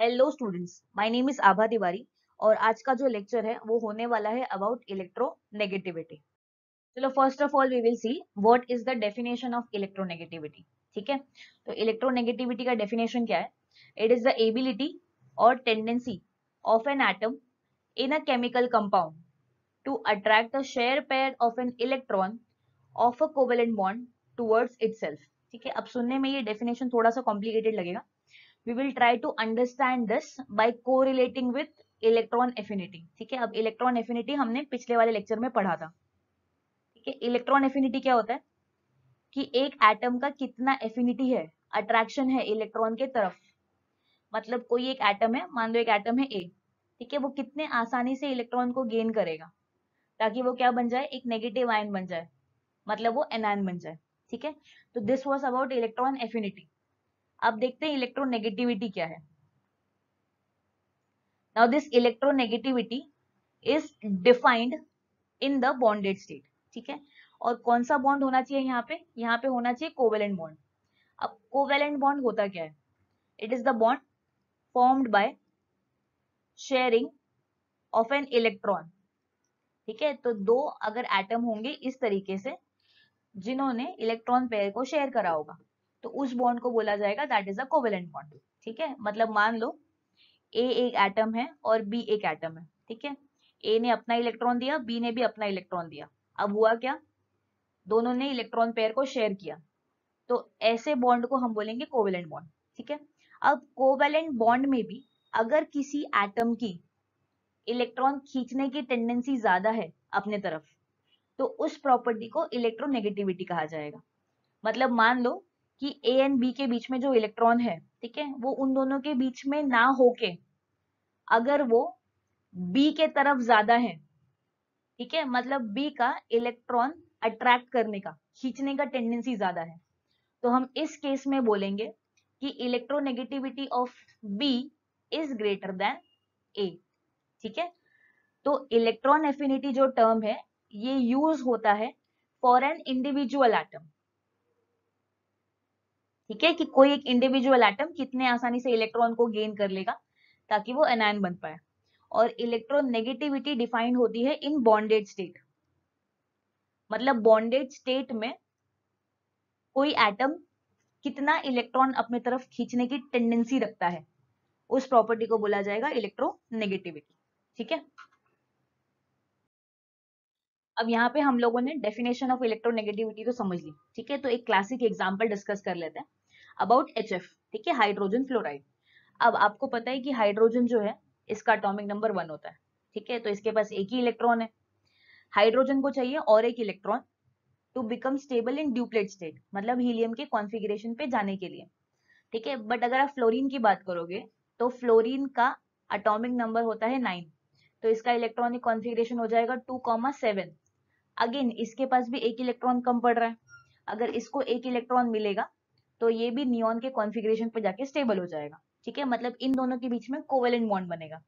Hello students my name is Abha Tiwari और आज का जो लेक्चर है, वो होने वाला है अबाउट इलेक्ट्रोनेगेटिविटी चलो first of all we will see what is the definition of electronegativity ठीक है? तो इलेक्ट्रोनेगेटिविटी का डेफिनेशन क्या है? इट इज़ द एबिलिटी और tendency of an atom in a chemical compound to attract the share pair of an electron of a covalent bond towards itself ठीक है? अब सुनने में ये डेफिनेशन थोड़ा सा कॉम्प्लिकेटेड लगेगा। We will try to understand this by correlating with electron affinity. ठीक है? अब इलेक्ट्रॉन एफिनिटी हमने पिछले वाले लेक्चर में पढ़ा था। ठीक है? इलेक्ट्रॉन एफिनिटी क्या होता है? कि एक एटम का कितना एफिनिटी है? अट्रैक्शन है इलेक्ट्रॉन के तरफ़। मतलब कोई एक एटम है, मान लो एक एटम है ए ठीक है? वो कितने आसानी से इलेक्ट्रॉन को गेन करेगा? ताकि वो क्या बन जाए? एक नेगेटिव आयन बन जाए। मतलब वो एनायन बन जाए। ठीक है? तो this was about electron affinity अब देखते हैं इलेक्ट्रोनेगेटिविटी क्या है। Now this electronegativity is defined in the bonded state ठीक है? और कौन सा बॉन्ड होना चाहिए यहाँ पे? यहाँ पे होना चाहिए कोवेलेंट बॉन्ड अब कोवेलेंट बॉन्ड होता क्या है? It is the bond formed by sharing of an electron ठीक है? तो दो अगर एटम होंगे इस तरीके से, जिन्होंने इलेक्ट्रॉन पेयर को शेयर करा होगा। तो उस बॉन्ड को बोला जाएगा that is a covalent bond ठीक है? मतलब मान लो ए एक एटम है और बी एक एटम है, ठीक है? ए ने अपना इलेक्ट्रॉन दिया बी ने भी अपना इलेक्ट्रॉन दिया। अब हुआ क्या? दोनों ने इलेक्ट्रॉन पेयर को शेयर किया। तो ऐसे बॉन्ड को हम बोलेंगे कोवेलेंट बॉन्ड ठीक है? अब कोवेलेंट बॉन्ड में भी अगर किसी एटम की इलेक्ट्रॉन खींचने की टेंडेंसी ज़्यादा है अपने तरफ़ तो उस प्रॉपर्टी को इलेक्ट्रोनेगेटिविटी कहा जाएगा। मतलब मान लो कि ए एंड बी के बीच में जो इलेक्ट्रॉन है, ठीक है, वो उन दोनों के बीच में ना होके, अगर वो बी के तरफ़ ज़्यादा है, ठीक है मतलब बी का इलेक्ट्रॉन अट्रैक्ट करने का, खींचने का टेंडेंसी ज़्यादा है तो हम इस केस में बोलेंगे कि electronegativity of B is greater than A ठीक है तो इलेक्ट्रॉन एफिनिटी जो टर्म है, ये यूज़ होता है फॉर एन इंडिविजुअल एटम ठीक है, कि कोई एक इंडिविजुअल एटम कितने आसानी से इलेक्ट्रॉन को गेन कर लेगा ताकि वो एनायन बन पाए। और इलेक्ट्रॉन नेगेटिविटी डिफाइंड होती है इन बॉन्डेड स्टेट मतलब बॉन्डेड स्टेट में कोई एटम कितना इलेक्ट्रॉन अपने तरफ़ खींचने की टेंडेंसी रखता है, उस प्रॉपर्टी को बोला जाएगा इलेक्ट्रोनेगेटिविटी ठीक है? अब यहाँ पे हम लोगों ने डेफिनेशन ऑफ़ इलेक्ट्रोनेगेटिविटी तो समझ ली। ठीक है तो एक क्लासिक एग्जांपल डिस्कस कर लेते हैं। अबाउट एच ठीक है हाइड्रोजन फ्लोराइड अब आपको पता है कि हाइड्रोजन जो है, इसका अटोमिक नंबर वन होता है, ठीक है तो इसके पास एक ही इलेक्ट्रॉन है. हाइड्रोजन को चाहिए और एक electron to become stable in duplet state मतलब हीलियम के कॉन्फ़िगरेशन पे जाने के लिए, ठीक है. बट अगर आप फ्लोरीन की बात करोगे तो फ्लोरीन का अटोमिक नंबर होता है नाइन तो इसका इलेक्ट्रॉनिक कॉन्फ़िगरेशन हो जाएगा टू कॉमा सेवन अगेन इसके पास भी एक इलेक्ट्रॉन कम पड़ रहा है. अगर इसको एक इलेक्ट्रॉन मिलेगा तो ये भी नियॉन के कॉन्फ़िगरेशन पे जाके स्टेबल हो जाएगा। ठीक है? मतलब इन दोनों के बीच में कोवेलेंट बॉन्ड बनेगा।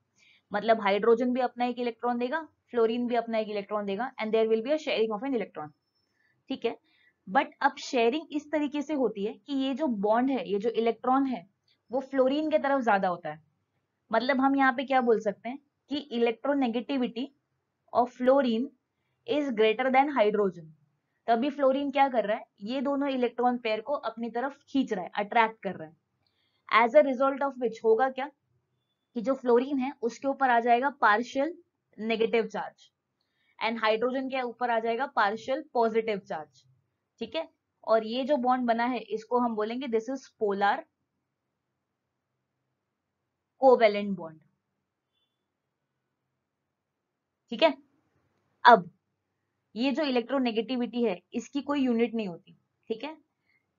मतलब हाइड्रोजन भी अपना एक इलेक्ट्रॉन देगा फ्लोरीन भी अपना एक इलेक्ट्रॉन देगा and there will be a sharing of an electron ठीक है? बट अब शेयरिंग इस तरीके से होती है कि ये जो बॉन्ड है, ये जो इलेक्ट्रॉन है, वो फ्लोरीन के तरफ़ ज़्यादा होता है। मतलब हम यहाँ पे क्या बोल सकते हैं कि electronegativity of fluorine is greater than hydrogen तभी फ्लोरीन क्या कर रहा है? ये दोनों इलेक्ट्रॉन पेयर को अपनी तरफ़ खींच रहा है अट्रैक्ट कर रहा है। As a result of which होगा क्या? कि जो फ्लोरीन है, उसके ऊपर आ जाएगा partial negative charge and hydrogen के ऊपर आ जाएगा पार्शियल पॉजिटिव चार्ज ठीक है? और ये जो बॉन्ड बना है, इसको हम बोलेंगे this is polar covalent bond ठीक है? अब ये जो इलेक्ट्रोनेगेटिविटी है, इसकी कोई यूनिट नहीं होती, ठीक है?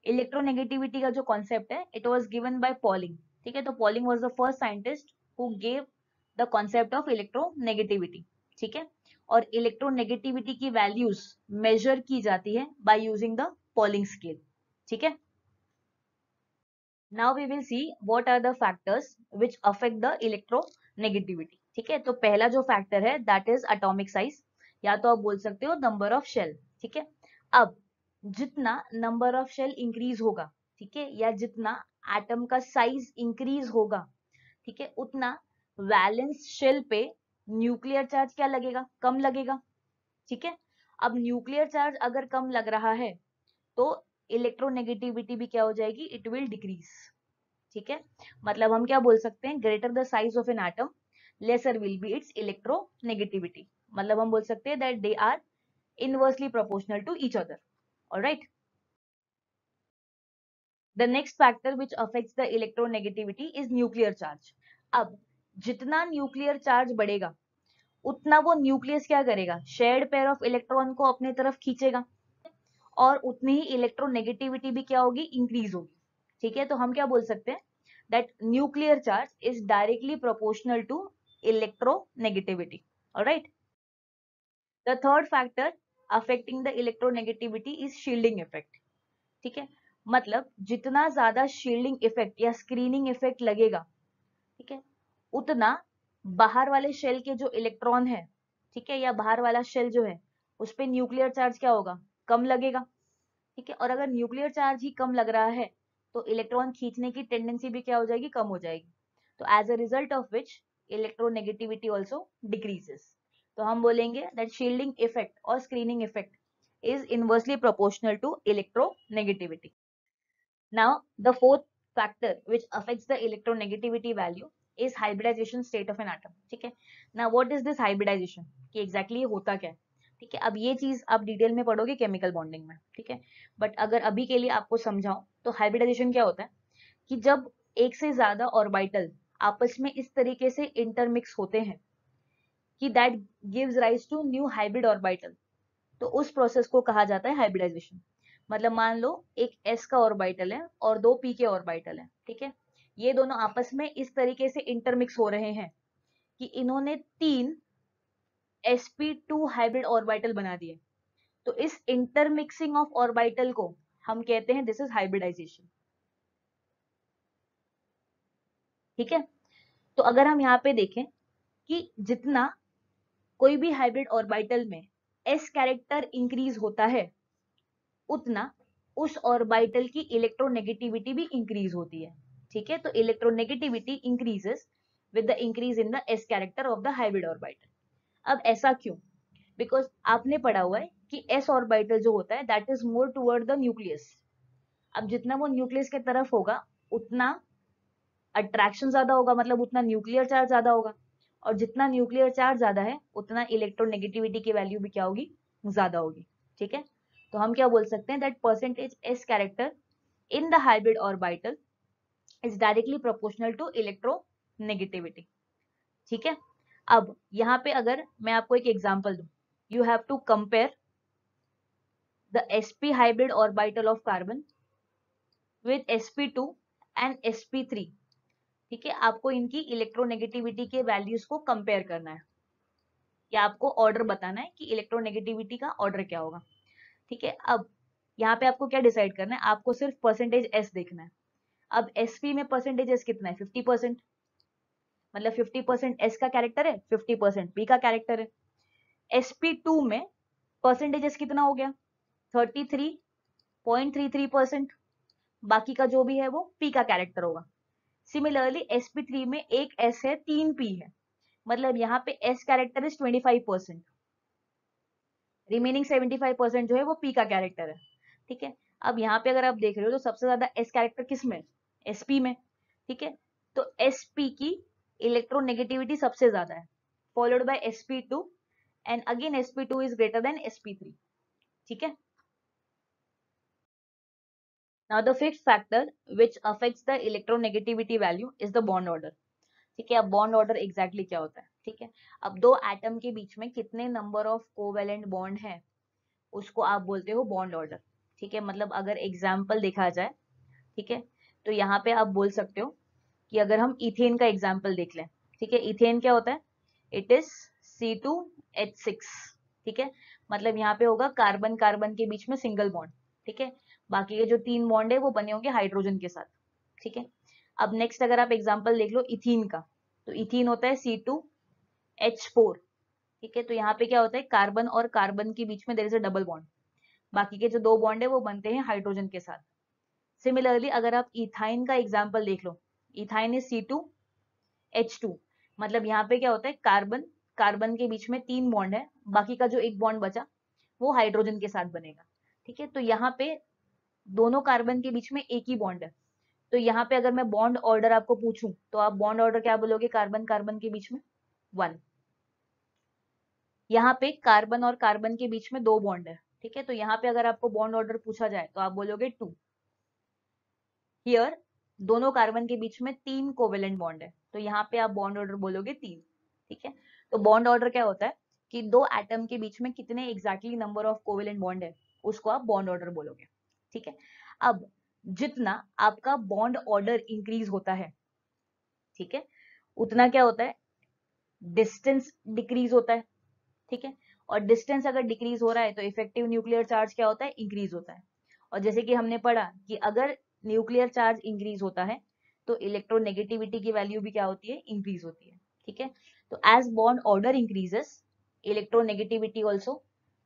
इलेक्ट्रोनेगेटिविटी का जो कॉन्सेप्ट है it was given by Pauling ठीक है? तो Pauling was the first scientist who gave the concept of electronegativity ठीक है? और इलेक्ट्रोनेगेटिविटी की वैल्यूज़ मेजर की जाती है by using the Pauling scale ठीक है? Now we will see what are the factors which affect the electronegativity ठीक है? तो पहला जो फैक्टर है दैट इज़ एटॉमिक साइज़ या तो आप बोल सकते हो नंबर ऑफ़ शेल ठीक है? अब, जितना नंबर ऑफ़ शेल इंक्रीज होगा, ठीक है? या जितना एटम का साइज़ इंक्रीज होगा, ठीक है? उतना वैलेंस शेल पे न्यूक्लियर चार्ज क्या लगेगा? कम लगेगा, ठीक है? अब न्यूक्लियर चार्ज अगर कम लग रहा है तो इलेक्ट्रोनेगेटिविटी भी क्या हो जाएगी? इट विल डिक्रीज ठीक है? मतलब हम क्या बोल सकते हैं? Greater the size of an atom lesser will be its electronegativity मतलब हम बोल सकते हैं that they are inversely proportional to each other alright the next factor which affects the electronegativity is nuclear charge अब, जितना न्यूक्लियर चार्ज बढ़ेगा, उतना वो न्यूक्लियस क्या करेगा? शेयर्ड पेयर ऑफ़ इलेक्ट्रॉन को अपने तरफ़ खींचेगा और उतनी ही इलेक्ट्रोनेगेटिविटी भी क्या होगी? इंक्रीज होगी। ठीक है? तो हम क्या बोल सकते हैं? That nuclear charge is directly proportional to electronegativity alright the third factor affecting the electronegativity is shielding effect ठीक है? मतलब जितना ज़्यादा शील्डिंग इफ़ेक्ट या स्क्रीनिंग इफ़ेक्ट लगेगा, ठीक है? उतना बाहर वाले शेल के जो इलेक्ट्रॉन है, ठीक है? या बाहर वाला शेल जो है, उस पर न्यूक्लियर चार्ज क्या होगा? कम लगेगा, ठीक है? और अगर न्यूक्लियर चार्ज ही कम लग रहा है तो इलेक्ट्रॉन खींचने की टेंडेंसी भी क्या हो जाएगी? कम हो जाएगी। तो as a result of which electronegativity also decreases तो हम बोलेंगे दैट शील्डिंग इफ़ेक्ट और screening effect is inversely proportional to electronegativity now the fourth factor which affects the electronegativity value is hybridization state of an atom ठीक है? ना what is this hybridization कि exactly होता क्या ठीक है? अब ये चीज़ आप डिटेल में पढ़ोगे केमिकल बॉन्डिंग में, ठीक है? बट अगर अभी के लिए आपको समझाओ तो हाइब्रिडाइजेशन क्या होता है? कि जब एक से ज़्यादा ऑर्बिटल आपस में इस तरीके से इंटरमिक्स होते हैं कि that gives rise to new hybrid orbital तो उस प्रोसेस को कहा जाता है हाइब्रिडाइजेशन मतलब मान लो, एक एस का ऑर्बिटल है और दो पी के ऑर्बिटल है, ठीक है? ये दोनों आपस में इस तरीके से इंटरमिक्स हो रहे हैं कि इन्होंने तीन sp2 हाइब्रिड ऑर्बिटल बना दिए। तो इस इंटरमिक्सिंग ऑफ़ ऑर्बिटल को हम कहते हैं दिस इज़ हाइब्रिडाइजेशन ठीक है? तो अगर हम यहाँ पे देखें कि जितना कोई भी हाइब्रिड ऑर्बिटल में s कैरेक्टर इंक्रीज होता है, उतना उस ऑर्बिटल की इलेक्ट्रोनेगेटिविटी भी इंक्रीज होती है, ठीक है? तो electronegativity increases with the increase in the s character of the hybrid orbital अब ऐसा क्यों? बिकॉज़ आपने पढ़ा हुआ है कि एस ऑर्बिटल जो होता है that is more toward the nucleus अब जितना वो न्यूक्लियस के तरफ़ होगा, उतना अट्रैक्शन ज़्यादा होगा मतलब उतना न्यूक्लियर चार्ज ज़्यादा होगा। और जितना न्यूक्लियर चार्ज ज़्यादा है, उतना इलेक्ट्रोनेगेटिविटी की वैल्यू भी क्या होगी? ज़्यादा होगी, ठीक है? तो हम क्या बोल सकते हैं? That percentage s character in the hybrid orbital is directly proportional to electronegativity ठीक है? अब यहाँ पे अगर मैं आपको एक example do you have to compare the sp hybrid orbital of carbon with sp2 and sp3 ठीक है, आपको इनकी इलेक्ट्रोनेगेटिविटी के वैल्यूज़ को कंपेयर करना है। या आपको ऑर्डर बताना है कि इलेक्ट्रोनेगेटिविटी का ऑर्डर क्या होगा। ठीक है, अब यहाँ पे आपको क्या डिसाइड करना है, आपको सिर्फ़ परसेंटेज एस देखना है। अब एस में परसेंटेज एस कितना है? फिफ्टी परसेंट मतलब फिफ्टी परसेंट एस का कैरेक्टर है फिफ्टी परसेंट पी का कैरेक्टर है। एसपी टू में परसेंटेज एस कितना हो गया? Thirty three point three three percent बाकी का जो भी है वो पी का कैरेक्टर होगा। सिमिलरली एसपी थ्री में एक एस है, तीन पी है। मतलब यहाँ पे s character is twenty five percent remaining seventy five percent जो है, वो पी का कैरेक्टर है। ठीक है? अब यहाँ पे अगर आप देख रहे हो तो सबसे ज़्यादा एस कैरेक्टर किसमें एसपी में। ठीक है? तो एसपी की इलेक्ट्रोनेगेटिविटी सबसे ज़्यादा है। Followed by sp2 and again sp2 is greater than sp3 ठीक है? Now, the fifth factor which affects the electronegativity value is the bond order. ठीक है, अब बॉन्ड ऑर्डर एग्जैक्टली क्या होता है? ठीक है, अब दो एटम के बीच में कितने नंबर ऑफ़ कोवेलेंट बॉन्ड है, उसको आप बोलते हो बॉन्ड ऑर्डर ठीक है मतलब अगर एग्ज़ाम्पल देखा जाए, ठीक है तो यहाँ पे आप बोल सकते हो कि अगर हम इथेन का एग्ज़ाम्पल देख लें, ठीक है इथेन क्या होता है? It is C two H six ठीक है मतलब यहाँ पे होगा कार्बन कार्बन के बीच में सिंगल बॉन्ड ठीक है बाकी के जो तीन बॉन्ड है, वो बने होंगे हाइड्रोजन के साथ, ठीक है? अब नेक्स्ट अगर आप एग्ज़ाम्पल देख लो इथीन का तो इथीन होता है सी टू एच फोर ठीक है? तो यहाँ पे क्या होता है कार्बन और कार्बन के बीच में there is a double bond बाकी के जो दो बॉन्ड है, वो बनते हैं हाइड्रोजन के साथ। सिमिलरली अगर आप इथाइन का एग्ज़ाम्पल देख लो ethyne is C two H two मतलब यहाँ पे क्या होता है कार्बन कार्बन के बीच में तीन बॉन्ड है, बाकी का जो एक बॉन्ड बचा, वो हाइड्रोजन के साथ बनेगा, ठीक है? तो यहाँ पे दोनों कार्बन के बीच में एक ही बॉन्ड है। तो यहाँ पे अगर मैं बॉन्ड ऑर्डर आपको पूछूँ तो आप बॉन्ड ऑर्डर क्या बोलोगे? कार्बन कार्बन के बीच में वन यहाँ पे कार्बन और कार्बन के बीच में दो बॉन्ड है, ठीक है? तो यहाँ पे अगर आपको बॉन्ड ऑर्डर पूछा जाए तो आप बोलोगे टू हियर दोनों कार्बन के बीच में तीन कोवेलेंट बॉन्ड है तो यहाँ पे आप बॉन्ड ऑर्डर बोलोगे तीन, ठीक है? तो बॉन्ड ऑर्डर क्या होता है कि दो एटम के बीच में कितने exactly number of covalent bond है, उसको आप बॉन्ड ऑर्डर बोलोगे। ठीक है? अब जितना आपका बॉन्ड ऑर्डर इंक्रीज होता है, ठीक है? उतना क्या होता है? डिस्टेंस डिक्रीज होता है, ठीक है? और डिस्टेंस अगर डिक्रीज हो रहा है तो इफ़ेक्टिव न्यूक्लियर चार्ज क्या होता है? इंक्रीज होता है। और जैसे कि हमने पढ़ा कि अगर न्यूक्लियर चार्ज इंक्रीज होता है तो इलेक्ट्रोनेगेटिविटी की वैल्यू भी क्या होती है? इंक्रीज होती है, ठीक है? तो as bond order increases electronegativity also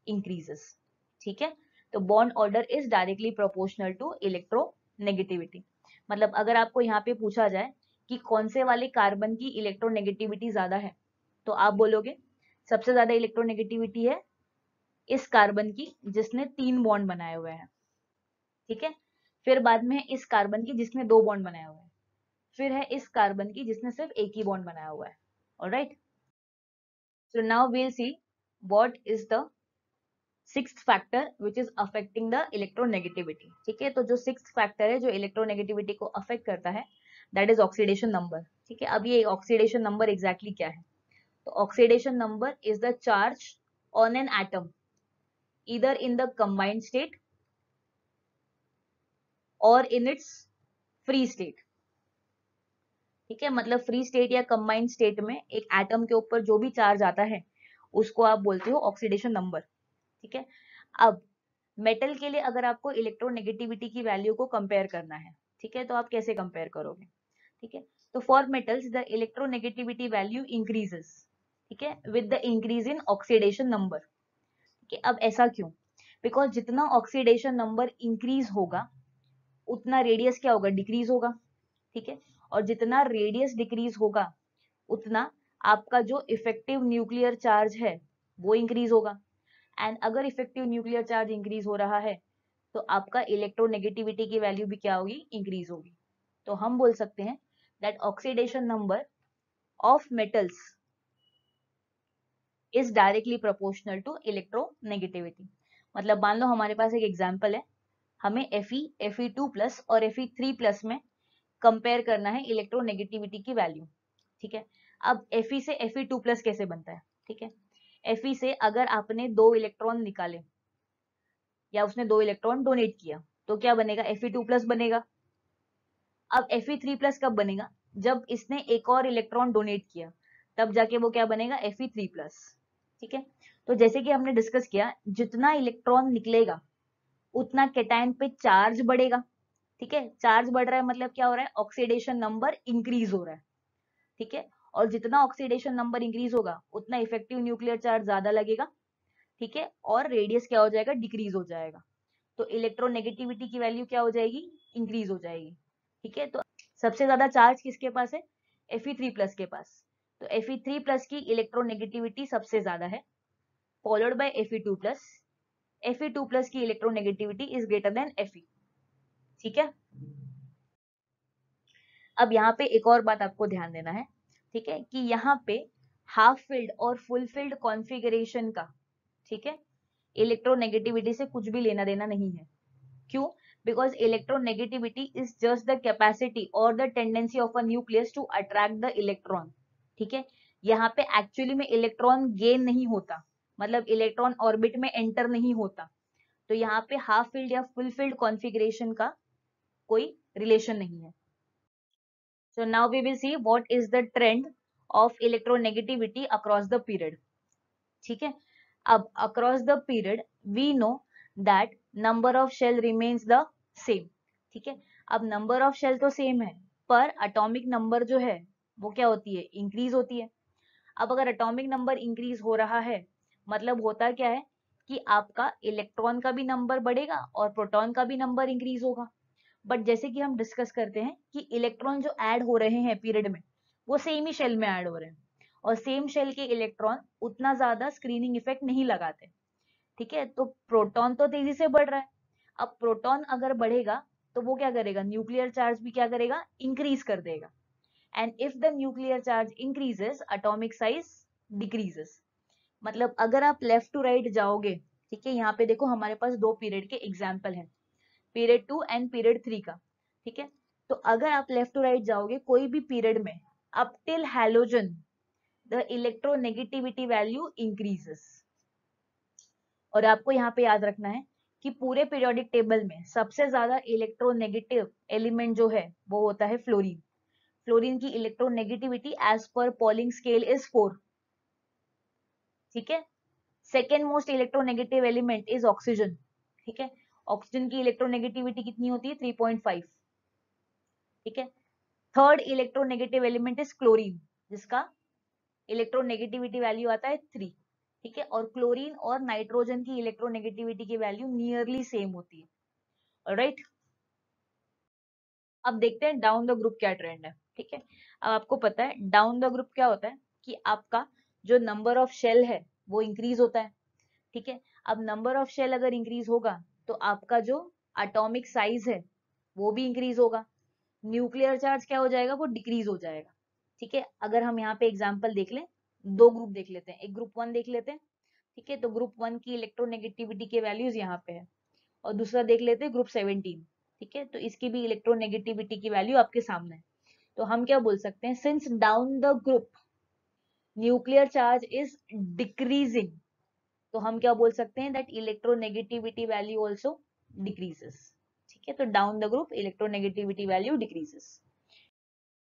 increases ठीक है? तो bond order is directly proportional to electronegativity मतलब अगर आपको यहाँ पे पूछा जाए कि कौन से वाले कार्बन की इलेक्ट्रोनेगेटिविटी ज़्यादा है तो आप बोलोगे, सबसे ज़्यादा इलेक्ट्रोनेगेटिविटी है इस कार्बन की जिसने तीन बॉन्ड बनाए हुए हैं। ठीक है? फिर बाद में इस कार्बन की जिसने दो बॉन्ड बनाए हुए हैं। फिर है इस कार्बन की जिसने सिर्फ़ एक ही बॉन्ड बनाया हुआ है। Alright so now we'll see what is the six factor which is affecting the electronegativity ठीक है? तो जो सिक्स फैक्टर है, जो इलेक्ट्रोनेगेटिविटी को अफेक्ट करता है दैट इज़ ऑक्सीडेशन नंबर ठीक है? अब ये ऑक्सीडेशन नंबर एग्जैक्टली क्या है? तो oxidation number is the charge on an atom इधर इन द कंबाइंड स्टेट और इन इट्स फ्री स्टेट ठीक है? मतलब फ्री स्टेट या कंबाइंड स्टेट में एक एटम के ऊपर जो भी चार्ज आता है, उसको आप बोलते हो ऑक्सीडेशन नंबर ठीक है? अब मेटल के लिए अगर आपको इलेक्ट्रोनेगेटिविटी की वैल्यू को कंपेयर करना है, ठीक है? तो आप कैसे कंपेयर करोगे? ठीक है? तो for metals the electronegativity value increases ठीक है? With the increase in oxidation number ठीक है? अब ऐसा क्यों? बिकॉज़ जितना ऑक्सीडेशन नंबर इंक्रीज होगा, उतना रेडियस क्या होगा? डिक्रीज होगा, ठीक है? और जितना रेडियस डिक्रीज होगा, उतना आपका जो इफ़ेक्टिव न्यूक्लियर चार्ज है, वो इंक्रीज होगा। एंड अगर इफ़ेक्टिव न्यूक्लियर चार्ज इंक्रीज हो रहा है तो आपका इलेक्ट्रोनेगेटिविटी की वैल्यू भी क्या होगी? इंक्रीज होगी। तो हम बोल सकते हैं that oxidation number of metals is directly proportional to electronegativity मतलब मान लो हमारे पास एक एग्ज़ाम्पल है हमें Fe, Fe2 प्लस और Fe3 प्लस में कंपेयर करना है इलेक्ट्रोनेगेटिविटी की वैल्यू ठीक है? अब Fe से Fe2 प्लस कैसे बनता है? ठीक है? Fe से अगर आपने दो इलेक्ट्रॉन निकाले, या उसने दो इलेक्ट्रॉन डोनेट किया तो क्या बनेगा? Fe2 प्लस बनेगा। अब Fe3 प्लस कब बनेगा? जब इसने एक और इलेक्ट्रॉन डोनेट किया, तब जाके वो क्या बनेगा? Fe3 प्लस ठीक है? तो जैसे कि हमने डिस्कस किया, जितना इलेक्ट्रॉन निकलेगा, उतना केटाइन पे चार्ज बढ़ेगा। ठीक है? चार्ज बढ़ रहा है मतलब क्या हो रहा है? ऑक्सीडेशन नंबर इंक्रीज हो रहा है। ठीक है? और जितना ऑक्सीडेशन नंबर इंक्रीज होगा, उतना इफ़ेक्टिव न्यूक्लियर चार्ज ज़्यादा लगेगा, ठीक है? और रेडियस क्या हो जाएगा? डिक्रीज हो जाएगा। तो इलेक्ट्रोनेगेटिविटी की वैल्यू क्या हो जाएगी? इंक्रीज हो जाएगी, ठीक है? तो सबसे ज़्यादा चार्ज किसके पास है? Fe3 प्लस के पास। तो Fe3 प्लस की इलेक्ट्रोनेगेटिविटी सबसे ज़्यादा है followed by Fe2 plus Fe2 plus की electronegativity is greater than Fe, ठीक है? अब यहाँ पे एक और बात आपको ध्यान देना है। ठीक है, कि यहाँ पे हाफ़ फिल्ड और फुल फिल्ड कॉन्फ़िगरेशन का, ठीक है इलेक्ट्रोनेगेटिविटी से कुछ भी लेना देना नहीं है। क्यों? Because electronegativity is just the capacity और the tendency of a nucleus to attract the electron ठीक है? यहाँ पे एक्चुअली में इलेक्ट्रॉन गेन नहीं होता मतलब इलेक्ट्रॉन ऑर्बिट में एंटर नहीं होता। तो यहाँ पे हाफ़ फ़ील्ड या फुल फ़ील्ड कॉन्फ़िगरेशन का कोई रिलेशन नहीं है। So now we will see what is the trend of electronegativity across the period ठीक है अब across the period we know that number of shell remains the same ठीक है अब number of shell तो same है पर atomic number जो है वो क्या होती है increase होती है अब अगर atomic number increase हो रहा है मतलब होता क्या है कि आपका इलेक्ट्रॉन का भी नंबर बढ़ेगा और प्रोटॉन का भी नंबर इंक्रीज होगा बट जैसे कि हम डिस्कस करते हैं कि इलेक्ट्रॉन जो ऐड हो रहे हैं पीरियड में, वो सेम ही शेल में ऐड हो रहे हैं। और सेम शेल के इलेक्ट्रॉन उतना ज़्यादा स्क्रीनिंग इफ़ेक्ट नहीं लगाते। ठीक है? तो प्रोटॉन तो तेज़ी से बढ़ रहा है। अब प्रोटॉन अगर बढ़ेगा तो वो क्या करेगा? न्यूक्लियर चार्ज भी क्या करेगा? इंक्रीज कर देगा। And if the nuclear charge increases atomic size decreases मतलब अगर आप लेफ़्ट टू राइट जाओगे, ठीक है? यहाँ पे देखो हमारे पास दो पीरियड के एग्ज़ाम्पल हैं। Period two and period three का, ठीक है? तो अगर आप लेफ़्ट टू राइट जाओगे, कोई भी पीरियड में up till halogen the electronegativity value increases और आपको यहाँ पे याद रखना है कि पूरे पीरियोडिक टेबल में सबसे ज़्यादा इलेक्ट्रोनेगेटिव एलिमेंट जो है, वो होता है फ्लोरीन फ्लोरीन की electronegativity as per Pauling scale is four ठीक है? Second most electronegative element is oxygen ठीक है? ऑक्सीजन की इलेक्ट्रोनेगेटिविटी कितनी होती है? 3.5 ठीक है? Third electronegative element is chlorine जिसका इलेक्ट्रोनेगेटिविटी वैल्यू आता है थ्री ठीक है? और क्लोरीन और नाइट्रोजन की इलेक्ट्रोनेगेटिविटी की वैल्यू नियरली सेम होती है. राइट अब देखते हैं डाउन द ग्रुप क्या ट्रेंड है. ठीक है? अब आपको पता है डाउन द ग्रुप क्या होता है? कि आपका जो नंबर ऑफ़ शेल है, वो इंक्रीज होता है. ठीक है? अब नंबर ऑफ़ शेल अगर इंक्रीज होगा तो आपका जो एटॉमिक साइज़ है, वो भी इंक्रीज होगा। न्यूक्लियर चार्ज क्या हो जाएगा? वो डिक्रीज हो जाएगा। ठीक है? अगर हम यहाँ पे एग्ज़ाम्पल देख लें, दो ग्रुप देख लेते हैं। एक ग्रुप वन देख लेते हैं। ठीक है? तो ग्रुप वन की इलेक्ट्रोनेगेटिविटी के वैल्यूज़ यहाँ पे है। और दूसरा देख लेते हैं ग्रुप सेवनटीन ठीक है? तो इसकी भी इलेक्ट्रोनेगेटिविटी की वैल्यू आपके सामने है। तो हम क्या बोल सकते हैं? Since down the group nuclear charge is decreasing तो हम क्या बोल सकते हैं that electronegativity value also decreases ठीक है तो down the group electronegativity value decreases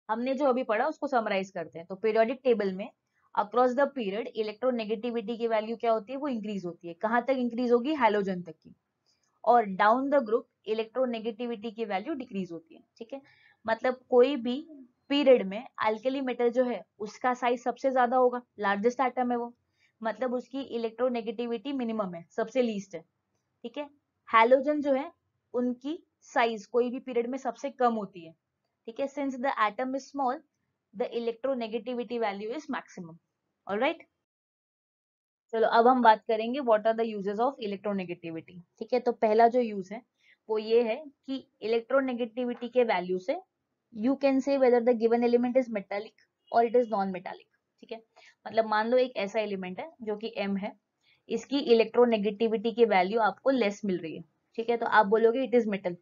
हमने जो अभी पढ़ा उसको समराइज करते हैं। तो पीरियोडिक टेबल में अक्रॉस द पीरियड इलेक्ट्रोनेगेटिविटी की वैल्यू क्या होती है? वो इंक्रीज होती है। कहाँ तक इंक्रीज होगी? हेलोजन तक की। और डाउन द ग्रुप इलेक्ट्रोनेगेटिविटी की वैल्यू डिक्रीज होती है। ठीक है? मतलब कोई भी पीरियड में अल्कली मेटल जो है, उसका साइज़ सबसे ज़्यादा होगा। लार्जेस्ट आइटम है वो। मतलब उसकी इलेक्ट्रोनेगेटिविटी मिनिमम है, सबसे लीस्ट है, ठीक है? हेलोजन जो है, उनकी साइज़ कोई भी पीरियड में सबसे कम होती है, ठीक है? Since the atom is small the electronegativity value is maximum alright चलो, अब हम बात करेंगे what are the uses of electronegativity ठीक है? तो पहला जो यूज़ है, वो ये है कि इलेक्ट्रोनेगेटिविटी के वैल्यू से you can say whether the given element is metallic और इट इज़ नॉन मेटालिक मतलब मान लो एक ऐसा एलिमेंट है जो कि एम है, इसकी इलेक्ट्रोनेगेटिविटी की वैल्यू आपको लेस मिल रही है, ठीक है? तो आप बोलोगे इट इज़ मेटल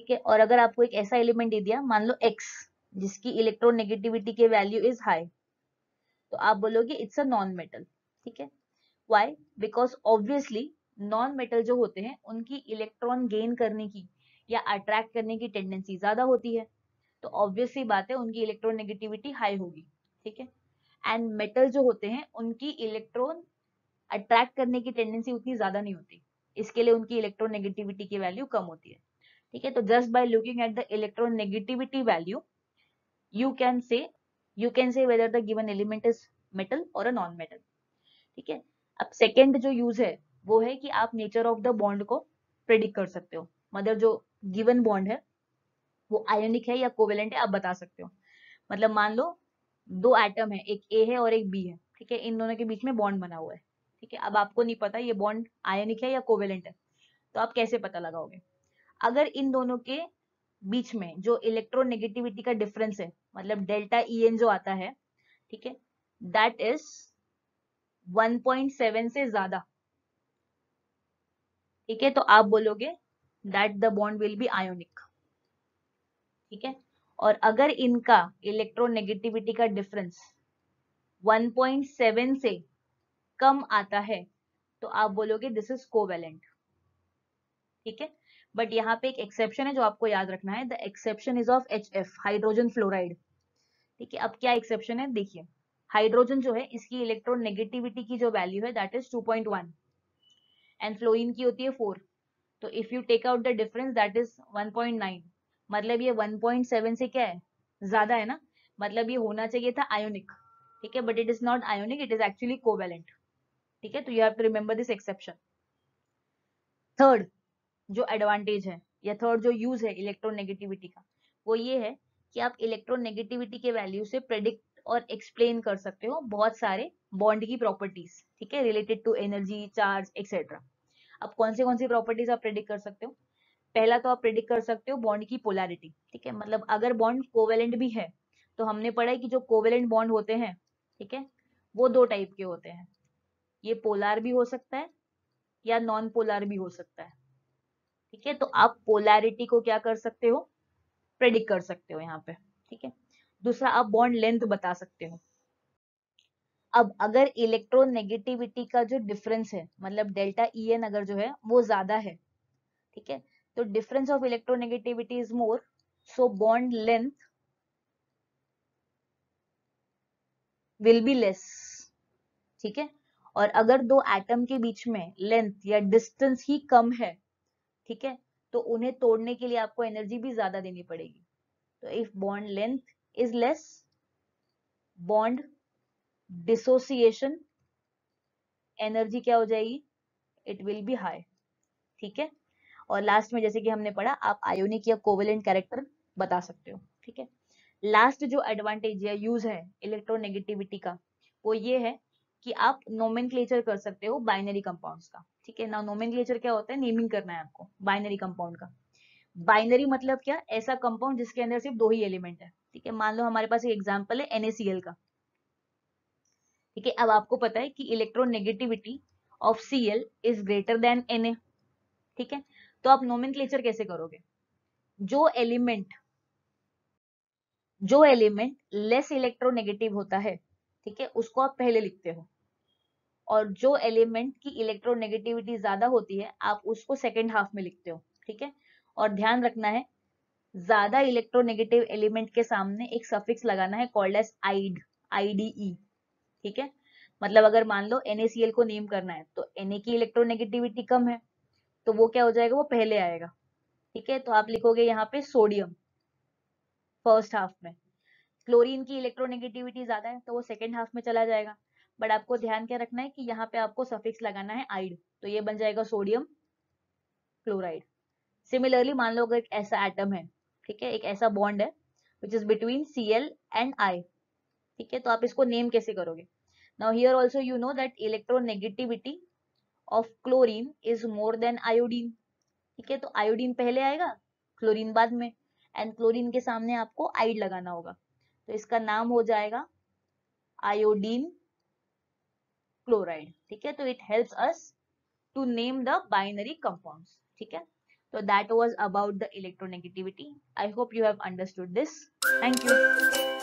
ठीक है? और अगर आपको एक ऐसा एलिमेंट दे दिया, मान लो एक्स जिसकी इलेक्ट्रोनेगेटिविटी की वैल्यू इज़ हाई तो आप बोलोगे इट्स अ नॉन मेटल ठीक है? Why because obviously non metal जो होते हैं, उनकी इलेक्ट्रॉन गेन करने की या अट्रैक्ट करने की टेंडेंसी ज़्यादा होती है तो ऑब्वियसली बात है उनकी इलेक्ट्रोनेगेटिविटी हाई होगी। ठीक है? एंड मेटल जो होते हैं, उनकी इलेक्ट्रॉन अट्रैक्ट करने की टेंडेंसी उतनी ज़्यादा नहीं होती। इसके लिए उनकी इलेक्ट्रोनेगेटिविटी की वैल्यू कम होती है। ठीक है? तो just by looking at the electronegativity value you can say, you can say whether the given element is metal or a non metal ठीक है? अब सेकेंड जो यूज़ है, वो है कि आप नेचर ऑफ़ द बॉन्ड को प्रेडिक्ट कर सकते हो। मतलब जो गिवन बॉन्ड है, वो आयोनिक है या कोवेलेंट है, आप बता सकते हो। मतलब मान लो दो एटम है, एक ए है और एक बी है, ठीक है? इन दोनों के बीच में बॉन्ड बना हुआ है, ठीक है? अब आपको नहीं पता ये बॉन्ड आयोनिक है या कोवेलेंट है तो आप कैसे पता लगाओगे? अगर इन दोनों के बीच में जो इलेक्ट्रोनेगेटिविटी का डिफरेंस है मतलब डेल्टा ई एन जो आता है, ठीक है? दैट इज़ 1.7 से ज़्यादा, ठीक है? तो आप बोलोगे that the bond will be ionic ठीक है? और अगर इनका इलेक्ट्रोनेगेटिविटी का डिफरेंस 1.7 से कम आता है तो आप बोलोगे दिस इज़ कोवेलेंट ठीक है? बट यहाँ पे एक एक्सेप्शन है जो आपको याद रखना है the exception is of H F hydrogen fluoride ठीक है? अब क्या एक्सेप्शन है? देखिए हाइड्रोजन जो है, इसकी इलेक्ट्रोनेगेटिविटी की जो वैल्यू है दैट इज़ 2.1 एंड फ्लोइन की होती है 4 तो if you take out the difference that is 1.9 मतलब ये 1.7 से क्या है? ज़्यादा है ना? मतलब ये होना चाहिए था आयोनिक ठीक है? But it is not ionic it is actually covalent ठीक है? तो you have to remember this exception third जो एडवांटेज है, या थर्ड जो यूज़ है इलेक्ट्रोनेगेटिविटी का, वो ये है कि आप इलेक्ट्रोनेगेटिविटी के वैल्यू से प्रेडिक्ट और एक्सप्लेन कर सकते हो बहुत सारे बॉन्ड की प्रॉपर्टीज़ ठीक है? Related to energy charge etcetera अब कौन से कौन सी प्रॉपर्टीज़ आप प्रेडिक्ट कर सकते हो? पहला तो आप प्रिडिक्ट कर सकते हो बॉन्ड की पोलैरिटी ठीक है? मतलब अगर बॉन्ड कोवेलेंट भी है तो हमने पढ़ा है कि जो कोवेलेंट बॉन्ड होते हैं, ठीक है? वो दो टाइप के होते हैं। ये पोलार भी हो सकता है या नॉन पोलार भी हो सकता है, ठीक है? तो आप पोलैरिटी को क्या कर सकते हो? प्रेडिक्ट कर सकते हो यहाँ पे, ठीक है? दूसरा, आप बॉन्ड लेंथ बता सकते हो। अब अगर इलेक्ट्रोनेगेटिविटी का जो डिफरेंस है मतलब डेल्टा ई एन अगर जो है, वो ज़्यादा है, ठीक है? तो difference of electronegativity is more so bond length will be less ठीक है? और अगर दो एटम के बीच में लेंथ या डिस्टेंस ही कम है, ठीक है? तो उन्हें तोड़ने के लिए आपको एनर्जी भी ज़्यादा देनी पड़ेगी। तो if bond length is less bond dissociation energy क्या हो जाएगी? इट विल बी हाई ठीक है? और लास्ट में जैसे कि हमने पढ़ा, आप आयोनिक या कोवेलेंट कैरेक्टर बता सकते हो, ठीक है? लास्ट जो एडवांटेज या यूज़ है इलेक्ट्रोनेगेटिविटी का, वो ये है कि आप नोमेन कर सकते हो बाइनरी कंपाउंड्स का, ठीक है? ना नोमेन क्या होता है? नेमिंग करना है आपको बाइनरी कंपाउंड का। बाइनरी मतलब क्या? ऐसा कंपाउंड जिसके अंदर सिर्फ़ दो ही एलिमेंट है, ठीक है? मान लो हमारे पास एक एग्ज़ाम्पल है NaCl का। ठीक है, अब आपको पता है कि electronegativity of Cl is greater than Na, ठीक है? तो आप नोमेन कैसे करोगे? जो एलिमेंट जो एलिमेंट लेस इलेक्ट्रोनेगेटिव होता है, ठीक है, उसको आप पहले लिखते हो। और जो एलिमेंट की इलेक्ट्रोनेगेटिविटी ज़्यादा होती है, आप उसको सेकेंड हाफ़ में लिखते हो, ठीक है? और ध्यान रखना है, ज़्यादा इलेक्ट्रोनेगेटिव एलिमेंट के सामने एक सफिक्स लगाना है कॉल्ड एज आइड आईडीई ठीक है? मतलब अगर मान लो NaCl को नेम करना है तो Na की इलेक्ट्रोनेगेटिविटी कम है। तो वो क्या हो जाएगा? वो पहले आएगा। ठीक है? तो आप लिखोगे यहाँ पे सोडियम फ़र्स्ट हाफ़ में। क्लोरीन की इलेक्ट्रोनेगेटिविटी ज़्यादा है तो वो सेकेंड हाफ़ में चला जाएगा। बट आपको ध्यान क्या रखना है कि यहाँ पे आपको सफिक्स लगाना है आइड। तो ये बन जाएगा सोडियम क्लोराइड सिमिलरली मान लो अगर एक ऐसा एटम है, ठीक है? एक ऐसा बॉन्ड है which is between C L and I ठीक है? तो आप इसको नेम कैसे करोगे? Now here also you know that electronegativity of chlorine is more than iodine ठीक है तो आयोडीन पहले आएगा क्लोरीन बाद में एंड क्लोरीन के सामने आपको आइड लगाना होगा। तो इसका नाम हो जाएगा आयोडीन क्लोराइड ठीक है तो it helps us to name the binary compounds ठीक है तो that was about the electronegativity I hope you have understood this thank you